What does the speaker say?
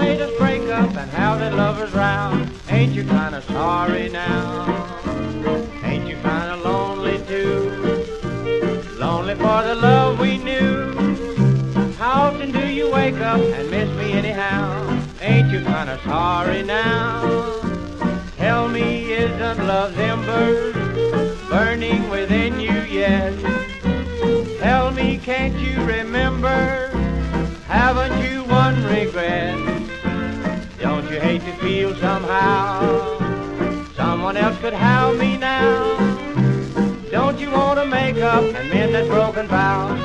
Made us break up and how did lovers round. Ain't you kinda sorry now? Ain't you kinda lonely too? Lonely for the love we knew. How often do you wake up and miss me anyhow? Ain't you kinda sorry now? Tell me, isn't love's ember burning within you yet? Tell me, can't you remember? Haven't you one regret? You to feel somehow someone else could have me now? Don't you want to make up and mend that broken vow?